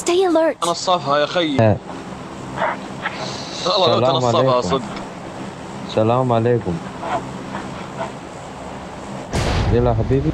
Stay alert. نصفها يا خيي إيه. والله لو السلام تنصفها عليكم. صدق السلام عليكم يلا حبيبي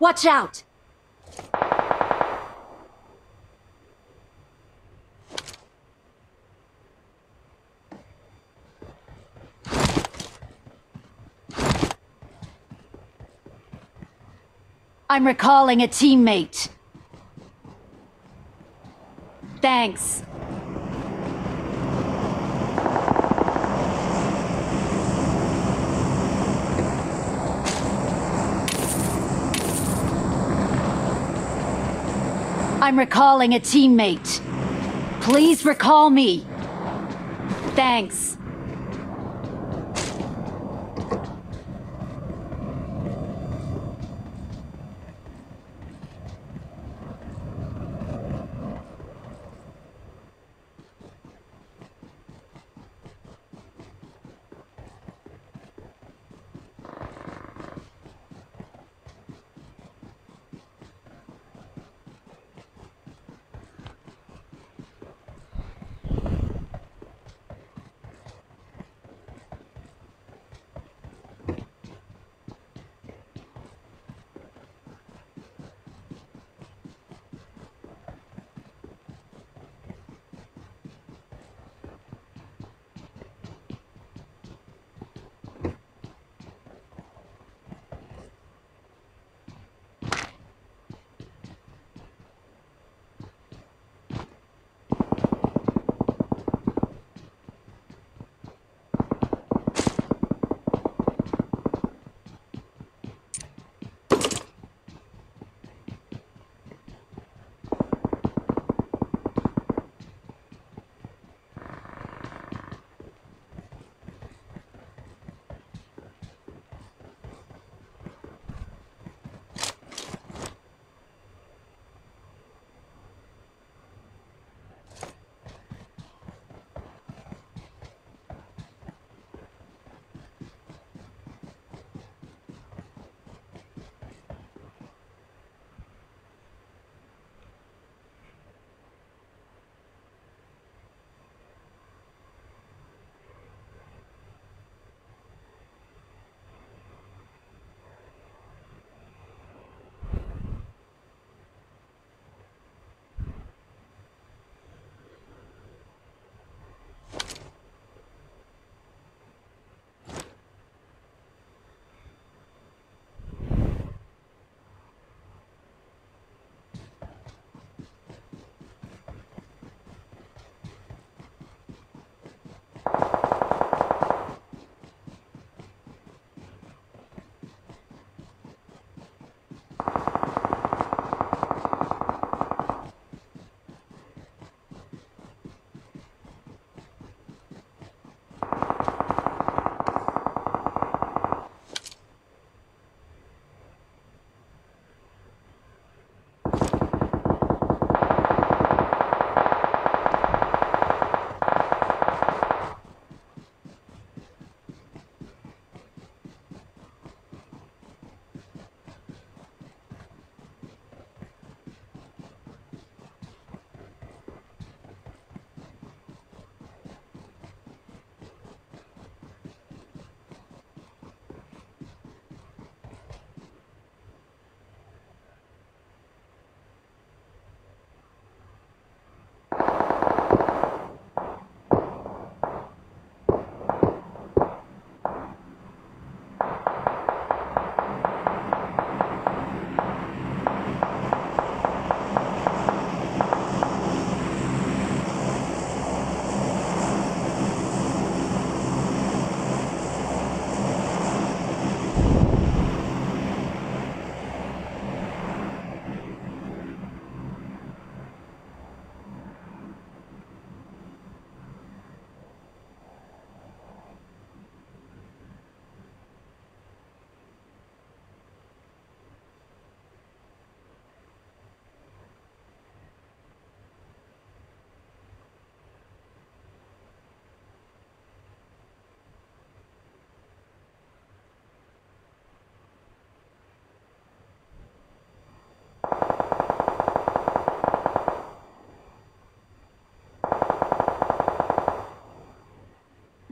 Watch out! I'm recalling a teammate. Thanks. I'm recalling a teammate. Please recall me. Thanks.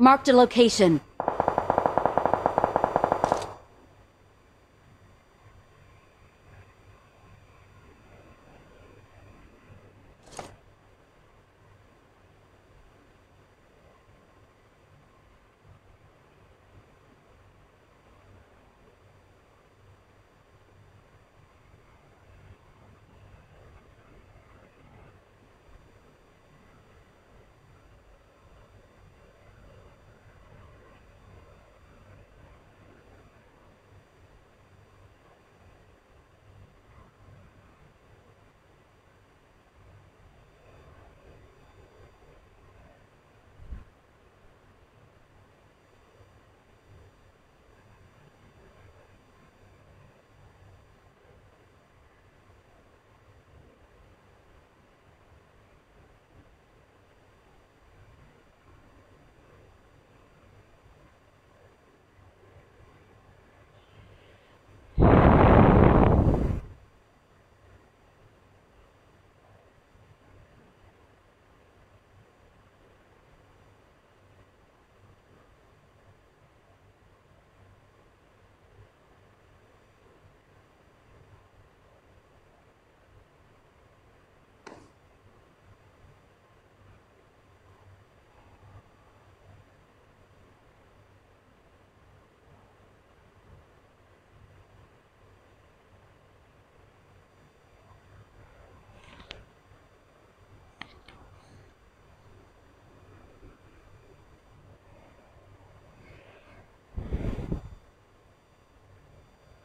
Marked a location.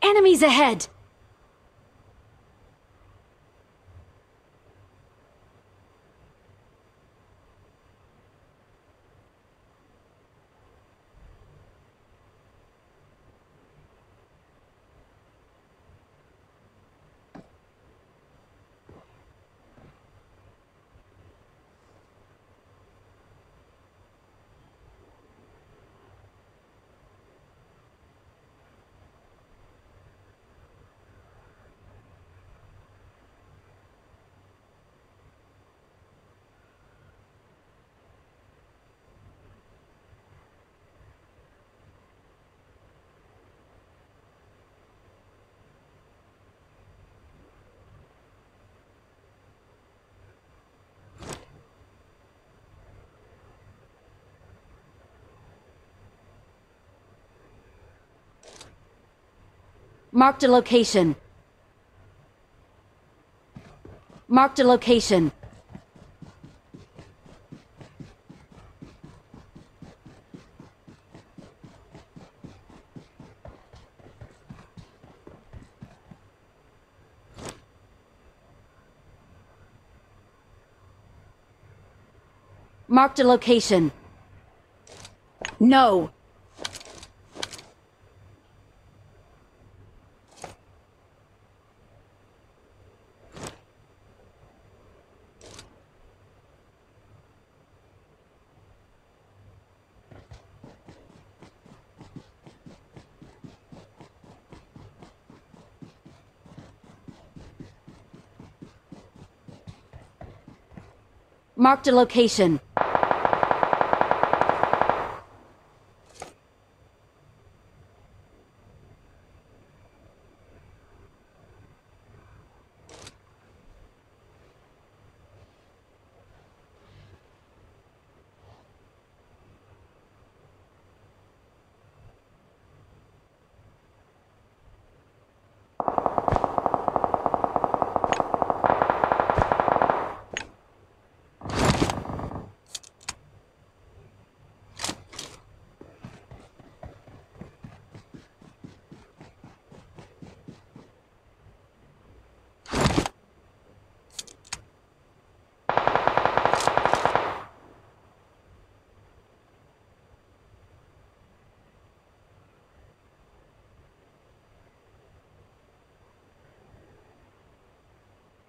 Enemies ahead! Marked a location. Marked a location. Marked a location. No. Marked a location.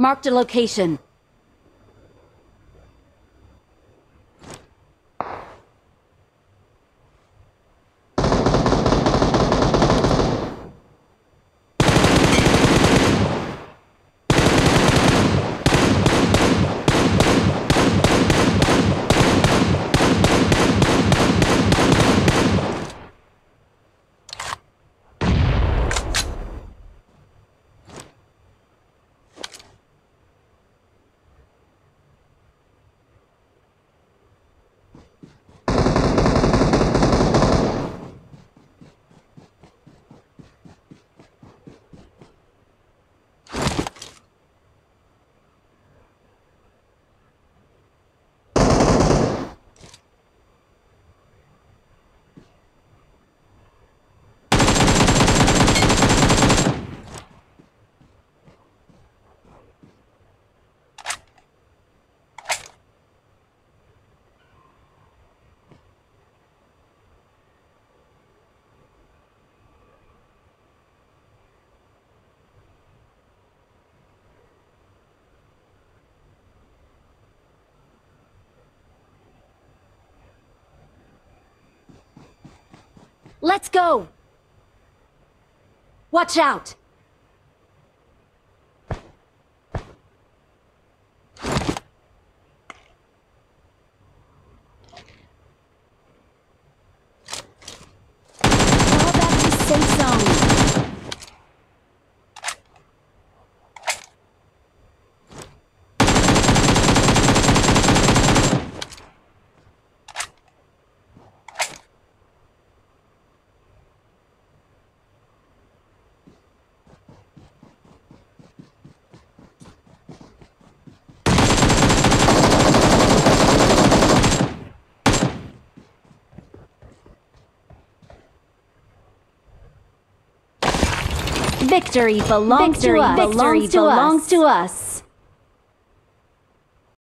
Marked a location. Let's go! Watch out! Victory belongs Victory to us. belongs Victory to belongs to us.